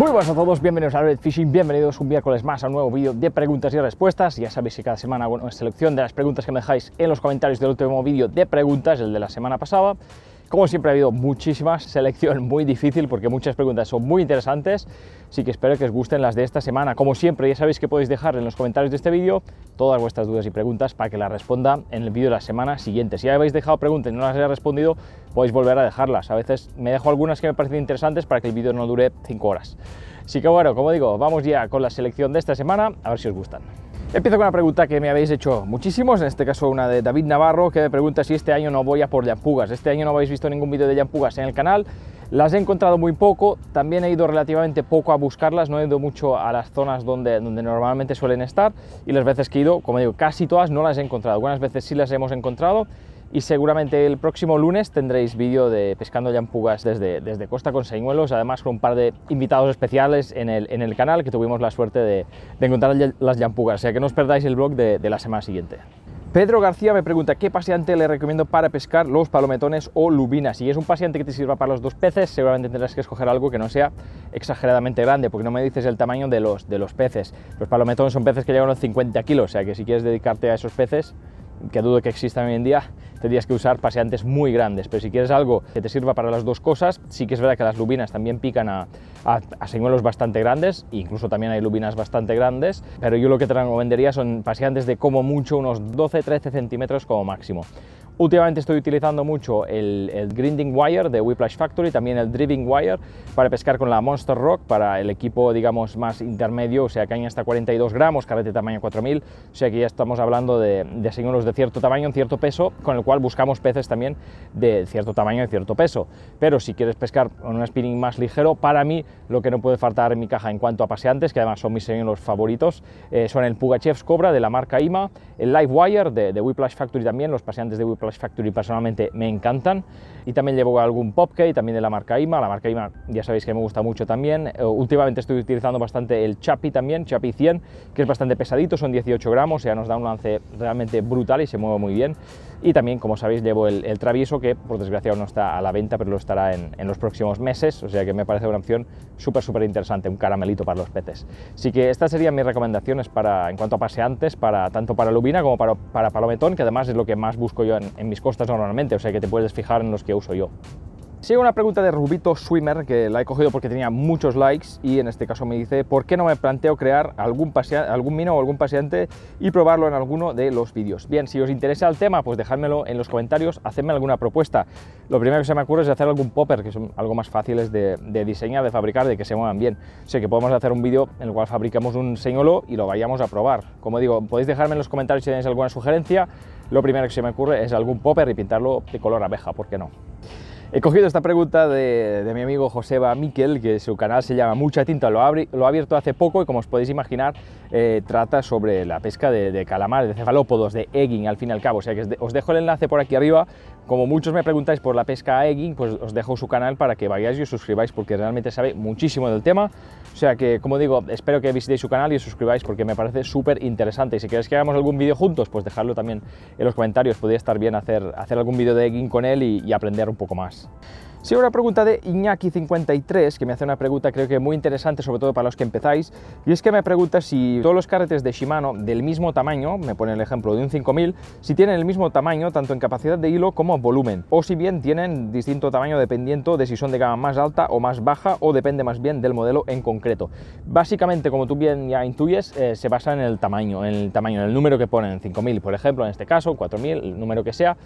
Muy buenas a todos, bienvenidos a Red Fishing, bienvenidos un miércoles más a un nuevo vídeo de preguntas y respuestas. Ya sabéis que cada semana hago una selección de las preguntas que me dejáis en los comentarios del último vídeo de preguntas, el de la semana pasada. Como siempre ha habido muchísimas, selección muy difícil porque muchas preguntas son muy interesantes, así que espero que os gusten las de esta semana. Como siempre, ya sabéis que podéis dejar en los comentarios de este vídeo todas vuestras dudas y preguntas para que las responda en el vídeo de la semana siguiente. Si ya habéis dejado preguntas y no las he respondido, podéis volver a dejarlas. A veces me dejo algunas que me parecen interesantes para que el vídeo no dure 5 horas. Así que bueno, como digo, vamos ya con la selección de esta semana, a ver si os gustan. Empiezo con una pregunta que me habéis hecho muchísimos, en este caso una de David Navarro, que me pregunta si este año no voy a por llampugas. Este año no habéis visto ningún vídeo de llampugas en el canal, las he encontrado muy poco, también he ido relativamente poco a buscarlas, no he ido mucho a las zonas donde, donde normalmente suelen estar y las veces que he ido, como digo, casi todas no las he encontrado. Algunas veces sí las hemos encontrado y seguramente el próximo lunes tendréis vídeo de pescando llampugas desde, desde Costa con Señuelos, además con un par de invitados especiales en el, en el canal que tuvimos la suerte de, de, encontrar las llampugas, o sea que no os perdáis el blog de, de la semana siguiente. Pedro García me pregunta qué paseante le recomiendo para pescar los palometones o lubinas. Si es un paseante que te sirva para los dos peces, seguramente tendrás que escoger algo que no sea exageradamente grande, porque no me dices el tamaño de los, de los peces. Los palometones son peces que llegan a los 50 kilos, o sea que si quieres dedicarte a esos peces, que dudo que existan hoy en día, tendrías que usar paseantes muy grandes, pero si quieres algo que te sirva para las dos cosas, sí que es verdad que las lubinas también pican a, a, señuelos bastante grandes, incluso también hay lubinas bastante grandes, pero yo lo que te recomendaría son paseantes de como mucho unos 12-13 centímetros como máximo. Últimamente estoy utilizando mucho el, Grinding Wire de Whiplash Factory, también el Driving Wire para pescar con la Monster Rock para el equipo, digamos, más intermedio, o sea, caña hasta 42 gramos, carrete tamaño 4000, o sea que ya estamos hablando de, de señuelos de cierto tamaño, cierto peso, con el cual buscamos peces también de cierto tamaño y cierto peso. Pero si quieres pescar con un spinning más ligero, para mí lo que no puede faltar en mi caja en cuanto a paseantes, que además son mis señuelos favoritos, eh, son el Pugachev's Cobra de la marca IMA, el Live Wire de, de Whiplash Factory también, los paseantes de Whiplash Factory personalmente me encantan. Y también llevo algún Popkey también de la marca IMA, la marca IMA ya sabéis que me gusta mucho también, eh, últimamente estoy utilizando bastante el Chapi también, Chapi 100, que es bastante pesadito, son 18 gramos, ya nos da un lance realmente brutal y se mueve muy bien y también como sabéis llevo el, el Travieso que por desgracia no está a la venta pero lo estará en, en los próximos meses, o sea que me parece una opción súper súper interesante, un caramelito para los peces. Así que estas serían mis recomendaciones para, en cuanto a paseantes, para, tanto para lubina como para, para palometón, que además es lo que más busco yo en mis costas normalmente, o sea que te puedes fijar en los que uso yo. Sigue una pregunta de Rubito Swimmer, que la he cogido porque tenía muchos likes y en este caso me dice ¿por qué no me planteo crear algún, mino o algún paseante y probarlo en alguno de los vídeos? Bien, si os interesa el tema, pues dejádmelo en los comentarios, hacedme alguna propuesta. Lo primero que se me ocurre es hacer algún popper, que son algo más fáciles de, diseñar, de fabricar, de que se muevan bien. Sea que podemos hacer un vídeo en el cual fabricamos un señuelo y lo vayamos a probar. Como digo, podéis dejarme en los comentarios si tenéis alguna sugerencia. Lo primero que se me ocurre es algún popper y pintarlo de color abeja, ¿por qué no? He cogido esta pregunta de, mi amigo Joseba Miquel, que su canal se llama Mucha Tinta, lo ha, lo ha abierto hace poco y como os podéis imaginar eh, trata sobre la pesca de, de calamares, de cefalópodos, de egging al fin y al cabo, o sea que os dejo el enlace por aquí arriba, como muchos me preguntáis por la pesca egging, pues os dejo su canal para que vayáis y os suscribáis porque realmente sabe muchísimo del tema, o sea que como digo, espero que visitéis su canal y os suscribáis porque me parece súper interesante. Y si queréis que hagamos algún vídeo juntos, pues dejadlo también en los comentarios, podría estar bien hacer, hacer algún vídeo de egging con él y aprender un poco más. Sigue una pregunta de Iñaki53, que me hace una pregunta creo que muy interesante, sobre todo para los que empezáis, y es que me pregunta si todos los carretes de Shimano del mismo tamaño, me pone el ejemplo de un 5000, si tienen el mismo tamaño tanto en capacidad de hilo como volumen, o si bien tienen distinto tamaño dependiendo de si son de gama más alta o más baja, o depende más bien del modelo en concreto. Básicamente, como tú bien ya intuyes, eh, se basa en el tamaño, en el tamaño, en el número que ponen, 5000 por ejemplo, en este caso, 4000, el número que sea,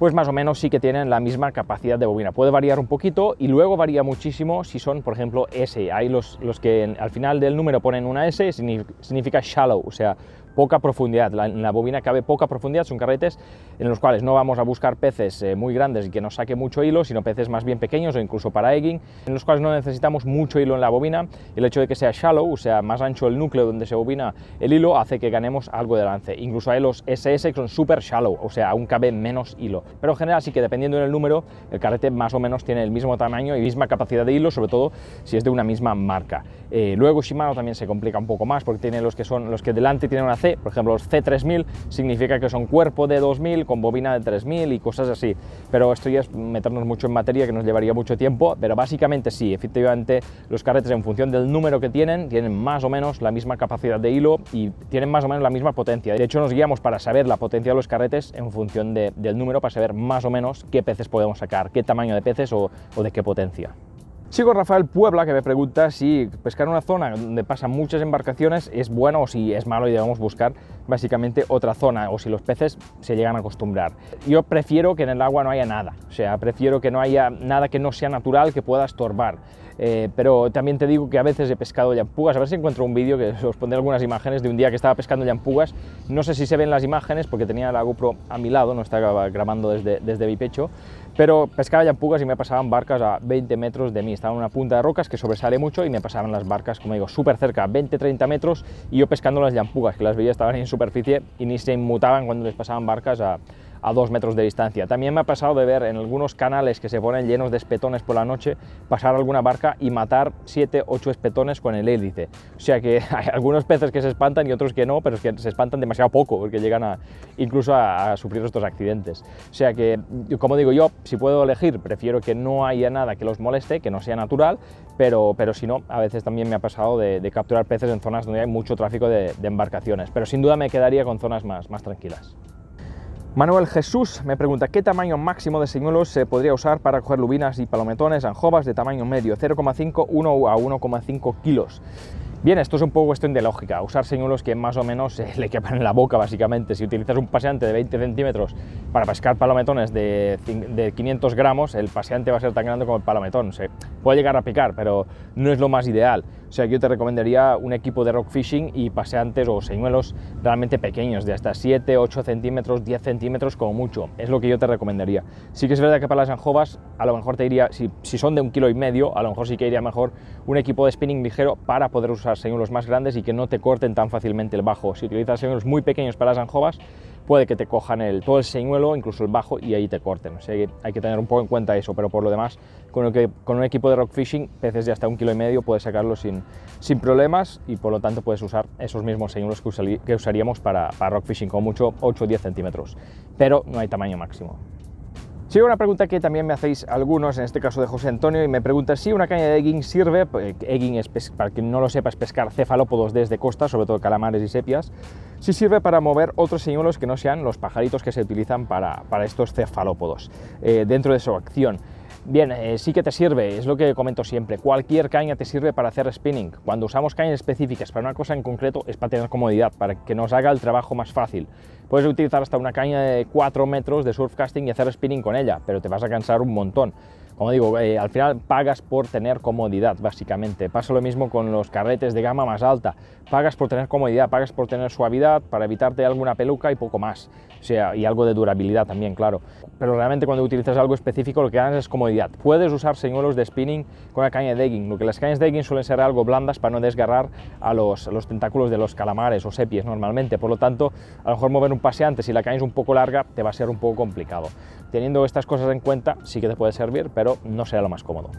pues más o menos sí que tienen la misma capacidad de bobina. Puede variar un poquito y luego varía muchísimo si son, por ejemplo, S. Hay los, los que al final del número ponen una S, significa shallow, o sea, poca profundidad. La, en la bobina cabe poca profundidad, son carretes en los cuales no vamos a buscar peces eh, muy grandes y que nos saque mucho hilo, sino peces más bien pequeños o incluso para egging, en los cuales no necesitamos mucho hilo en la bobina. El hecho de que sea shallow, o sea, más ancho el núcleo donde se bobina el hilo, hace que ganemos algo de lance. Incluso hay los SS que son super shallow, o sea, aún cabe menos hilo. Pero en general sí que dependiendo del número, el carrete más o menos tiene el mismo tamaño y misma capacidad de hilo, sobre todo si es de una misma marca. Eh, luego Shimano también se complica un poco más porque tiene los que son los que delante tienen una C Por ejemplo los C3000 significa que son cuerpo de 2000 con bobina de 3000 y cosas así, pero esto ya es meternos mucho en materia que nos llevaría mucho tiempo, pero básicamente sí, efectivamente los carretes en función del número que tienen, tienen más o menos la misma capacidad de hilo y tienen más o menos la misma potencia. De hecho nos guiamos para saber la potencia de los carretes en función del número, para saber más o menos qué peces podemos sacar, qué tamaño de peces o de qué potencia. Sigo Rafael Puebla que me pregunta si pescar en una zona donde pasan muchas embarcaciones es bueno o si es malo y debemos buscar básicamente otra zona o si los peces se llegan a acostumbrar. Yo prefiero que en el agua no haya nada, o sea, prefiero que no haya nada que no sea natural que pueda estorbar. Eh, pero también te digo que a veces he pescado llampugas, a ver si encuentro un vídeo que os pondré algunas imágenes de un día que estaba pescando llampugas, no sé si se ven las imágenes porque tenía la GoPro a mi lado, no estaba grabando desde, desde mi pecho, pero pescaba yampugas y me pasaban barcas a 20 metros de mí. Estaba en una punta de rocas que sobresale mucho y me pasaban las barcas, como digo, súper cerca, 20-30 metros, y yo pescando las yampugas, que las veía estaban en superficie y ni se inmutaban cuando les pasaban barcas a, a dos metros de distancia. También me ha pasado de ver en algunos canales que se ponen llenos de espetones por la noche, pasar alguna barca y matar 7, 8 espetones con el hélice. O sea que hay algunos peces que se espantan y otros que no, pero es que se espantan demasiado poco porque llegan a, incluso a, sufrir estos accidentes. O sea que, como digo yo, si puedo elegir, prefiero que no haya nada que los moleste, que no sea natural, pero, pero si no, a veces también me ha pasado de, capturar peces en zonas donde hay mucho tráfico de, de embarcaciones, pero sin duda me quedaría con zonas más, más tranquilas. Manuel Jesús me pregunta qué tamaño máximo de señuelos se podría usar para coger lubinas y palometones, anjovas de tamaño medio, 0,5, 1 a 1,5 kilos. Bien, esto es un poco cuestión de lógica, usar señuelos que más o menos le quepan en la boca, básicamente. Si utilizas un paseante de 20 centímetros para pescar palometones de, de 500 gramos, el paseante va a ser tan grande como el palometón. Se puede llegar a picar, pero no es lo más ideal. O sea, yo te recomendaría un equipo de rock fishing y paseantes o señuelos realmente pequeños, de hasta 7, 8 centímetros, 10 centímetros como mucho. Es lo que yo te recomendaría. Sí que es verdad que para las anjovas, a lo mejor te diría, si, si son de un kilo y medio, a lo mejor sí que iría mejor un equipo de spinning ligero para poder usar señuelos más grandes y que no te corten tan fácilmente el bajo. Si utilizas señuelos muy pequeños para las anjovas, puede que te cojan el, todo el señuelo, incluso el bajo, y ahí te corten. O sea, hay que tener un poco en cuenta eso, pero por lo demás, con, el que, con un equipo de rock fishing, peces de hasta un kilo y medio, puedes sacarlo sin, sin problemas y por lo tanto puedes usar esos mismos señuelos que, que usaríamos para, para rock fishing, con mucho 8 o 10 centímetros, pero no hay tamaño máximo. Sigue una pregunta que también me hacéis algunos, en este caso de José Antonio, y me pregunta si una caña de egging sirve, pues, egging es, para quien no lo sepa, es pescar cefalópodos desde costa, sobre todo calamares y sepias, si sirve para mover otros señuelos que no sean los pajaritos que se utilizan para, para estos cefalópodos eh, dentro de su acción. Bien, eh, sí que te sirve, es lo que comento siempre, cualquier caña te sirve para hacer spinning. Cuando usamos cañas específicas para una cosa en concreto es para tener comodidad, para que nos haga el trabajo más fácil. Puedes utilizar hasta una caña de 4 metros de surfcasting y hacer spinning con ella, pero te vas a cansar un montón. Como digo, eh, al final pagas por tener comodidad, básicamente. Pasa lo mismo con los carretes de gama más alta. Pagas por tener comodidad, pagas por tener suavidad, para evitarte alguna peluca y poco más. O sea, y algo de durabilidad también, claro. Pero realmente cuando utilizas algo específico lo que ganas es comodidad. Puedes usar señuelos de spinning con la caña de egging. Lo que las cañas de egging suelen ser algo blandas para no desgarrar a los, los tentáculos de los calamares o sepies normalmente. Por lo tanto, a lo mejor mover un paseante, si la caña es un poco larga, te va a ser un poco complicado. Teniendo estas cosas en cuenta, sí que te puede servir, pero no sea lo más cómodo.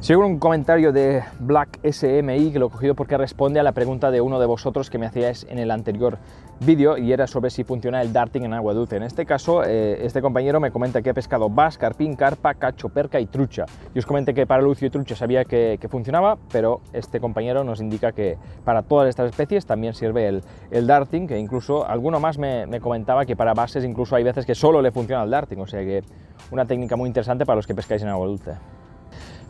Sigo un comentario de Black SMI que lo he cogido porque responde a la pregunta de uno de vosotros que me hacíais en el anterior vídeo y era sobre si funciona el darting en agua dulce. En este caso, eh, este compañero me comenta que ha pescado bass, carpín, carpa, cacho, perca y trucha. Yo os comenté que para lucio y trucha sabía que, funcionaba, pero este compañero nos indica que para todas estas especies también sirve el, el darting, que incluso alguno más me, me comentaba que para bases incluso hay veces que solo le funciona el darting, o sea que una técnica muy interesante para los que pescáis en agua dulce.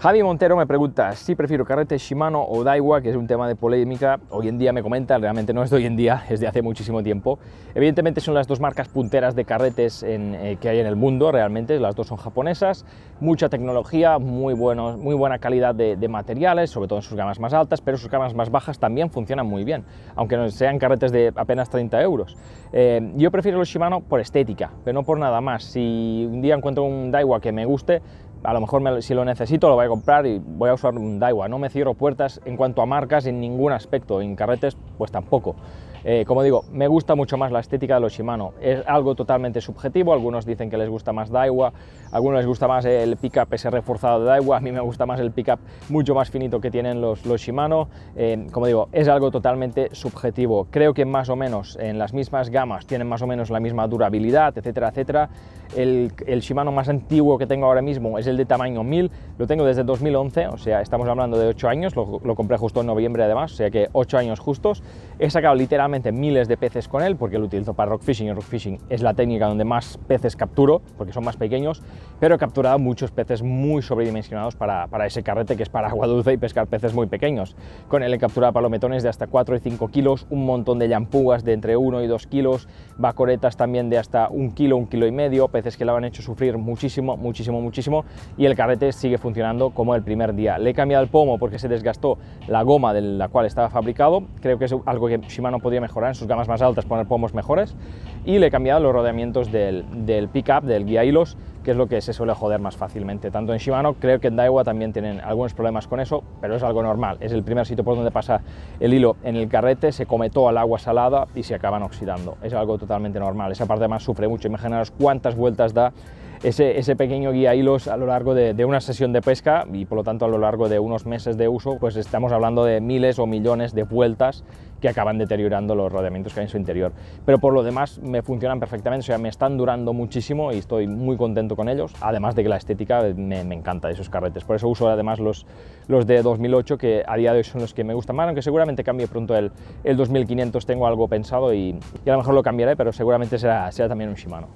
Javi Montero me pregunta si prefiero carrete Shimano o Daiwa, que es un tema de polémica. Hoy en día me comenta, realmente no es de hoy en día, es de hace muchísimo tiempo. Evidentemente son las dos marcas punteras de carretes eh, que hay en el mundo, realmente. Las dos son japonesas, mucha tecnología, muy, buenos, muy buena calidad de, materiales, sobre todo en sus gamas más altas, pero sus gamas más bajas también funcionan muy bien, aunque no sean carretes de apenas 30 euros. Eh, yo prefiero los Shimano por estética, pero no por nada más. Si un día encuentro un Daiwa que me guste, a lo mejor si lo necesito lo voy a comprar y voy a usar un Daiwa. No me cierro puertas en cuanto a marcas en ningún aspecto, en carretes pues tampoco. Eh, como digo, me gusta mucho más la estética de los Shimano. Es algo totalmente subjetivo, algunos dicen que les gusta más Daiwa, algunos les gusta más el pickup ese reforzado de Daiwa, a mí me gusta más el pickup mucho más finito que tienen los, Shimano. Eh, como digo, es algo totalmente subjetivo. Creo que más o menos en las mismas gamas tienen más o menos la misma durabilidad, etcétera, etcétera. El, el Shimano más antiguo que tengo ahora mismo es el de tamaño 1000, lo tengo desde 2011, o sea, estamos hablando de 8 años, lo, lo compré justo en noviembre además, o sea que 8 años justos. He sacado literalmente miles de peces con él porque lo utilizo para rock fishing y rock fishing es la técnica donde más peces capturo porque son más pequeños, pero he capturado muchos peces muy sobredimensionados para, para ese carrete que es para agua dulce y pescar peces muy pequeños. Con él he capturado palometones de hasta 4 y 5 kilos, un montón de llampúas de entre 1 y 2 kilos, bacoretas también de hasta un kilo, un kilo y medio, peces que lo han hecho sufrir muchísimo, muchísimo, muchísimo y el carrete sigue funcionando como el primer día. Le he cambiado el pomo porque se desgastó la goma de la cual estaba fabricado, creo que es algo que Shimano podría mejorar en sus gamas más altas, poner pomos mejores y le he cambiado los rodeamientos del, del pickup, del guía hilos, que es lo que se suele joder más fácilmente. Tanto en Shimano, creo que en Daiwa también tienen algunos problemas con eso, pero es algo normal. Es el primer sitio por donde pasa el hilo en el carrete, se come toda el agua salada y se acaban oxidando. Es algo totalmente normal. Esa parte más sufre mucho. Imaginaos cuántas vueltas da ese, ese, pequeño guía hilos a lo largo de, de, una sesión de pesca y por lo tanto a lo largo de unos meses de uso, pues estamos hablando de miles o millones de vueltas que acaban deteriorando los rodeamientos que hay en su interior. Pero por lo demás me funcionan perfectamente, o sea, me están durando muchísimo y estoy muy contento con ellos, además de que la estética me, me encanta de esos carretes. Por eso uso además los, los de 2008, que a día de hoy son los que me gustan más, aunque seguramente cambie pronto el, el 2500, tengo algo pensado y, y, a lo mejor lo cambiaré, pero seguramente será, será también un Shimano.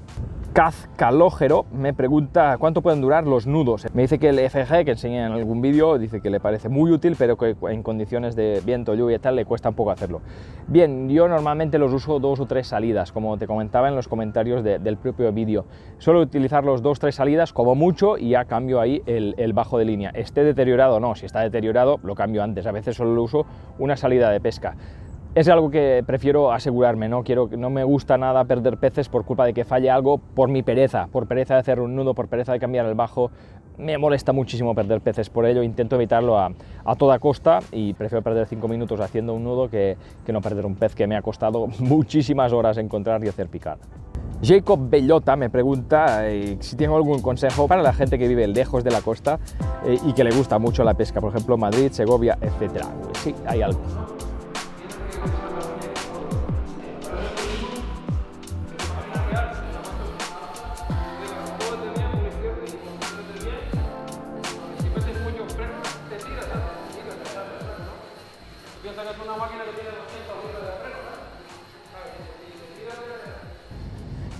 Kaz Calógero me pregunta cuánto pueden durar los nudos. Me dice que el FG que enseñé en algún vídeo dice que le parece muy útil, pero que en condiciones de viento, lluvia y tal le cuesta un poco hacerlo. Bien, yo normalmente los uso dos o tres salidas, como te comentaba en los comentarios de, del propio vídeo. Suelo utilizar los dos o tres salidas como mucho y ya cambio ahí el, bajo de línea. Esté deteriorado o no, si está deteriorado lo cambio antes. A veces solo uso una salida de pesca es algo que prefiero asegurarme, no, quiero, no me gusta nada perder peces por culpa de que falle algo por mi pereza, por pereza de hacer un nudo, por pereza de cambiar el bajo, me molesta muchísimo perder peces, por ello intento evitarlo a, a toda costa y prefiero perder cinco minutos haciendo un nudo que, que, no perder un pez que me ha costado muchísimas horas encontrar y hacer picar. Jacob Bellota me pregunta eh, si tengo algún consejo para la gente que vive lejos de la costa eh, y que le gusta mucho la pesca, por ejemplo Madrid, Segovia, etc. Sí, hay algo. Una máquina que tiene 200 litros de freno,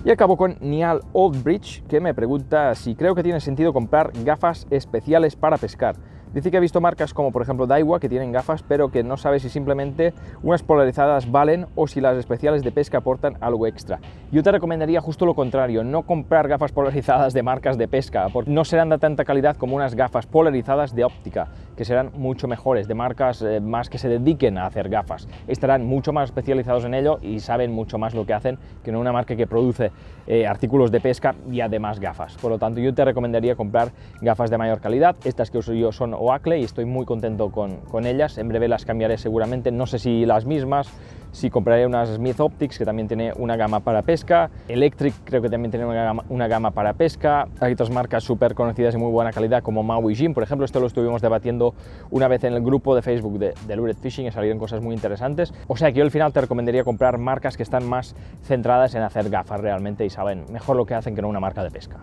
Y acabo con Niall Oldbridge, que me pregunta si creo que tiene sentido comprar gafas especiales para pescar. Dice que ha visto marcas como por ejemplo Daiwa que tienen gafas pero que no sabe si simplemente unas polarizadas valen o si las especiales de pesca aportan algo extra. Yo te recomendaría justo lo contrario, no comprar gafas polarizadas de marcas de pesca porque no serán de tanta calidad como unas gafas polarizadas de óptica que serán mucho mejores, de marcas eh, más que se dediquen a hacer gafas. Estarán mucho más especializados en ello y saben mucho más lo que hacen que no una marca que produce eh, artículos de pesca y además gafas. Por lo tanto yo te recomendaría comprar gafas de mayor calidad, estas que uso yo son Oakley y estoy muy contento con, con, ellas. En breve las cambiaré seguramente, no sé si las mismas, si compraré unas Smith Optics que también tiene una gama para pesca, Electric creo que también tiene una gama, una gama para pesca, hay otras marcas súper conocidas y muy buena calidad como Maui Jim, por ejemplo, esto lo estuvimos debatiendo una vez en el grupo de Facebook de, de Lured Fishing y salieron cosas muy interesantes. O sea que yo al final te recomendaría comprar marcas que están más centradas en hacer gafas realmente y saben mejor lo que hacen que no una marca de pesca.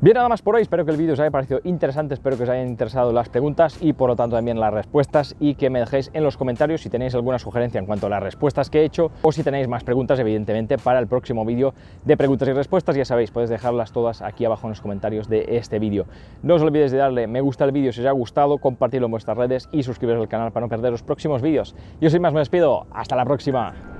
Bien, nada más por hoy, espero que el vídeo os haya parecido interesante, espero que os hayan interesado las preguntas y por lo tanto también las respuestas y que me dejéis en los comentarios si tenéis alguna sugerencia en cuanto a las respuestas que he hecho o si tenéis más preguntas, evidentemente, para el próximo vídeo de preguntas y respuestas, ya sabéis, podéis dejarlas todas aquí abajo en los comentarios de este vídeo. No os olvidéis de darle me gusta al vídeo si os ha gustado, compartirlo en vuestras redes y suscribiros al canal para no perder los próximos vídeos. Yo sin más me despido, hasta la próxima.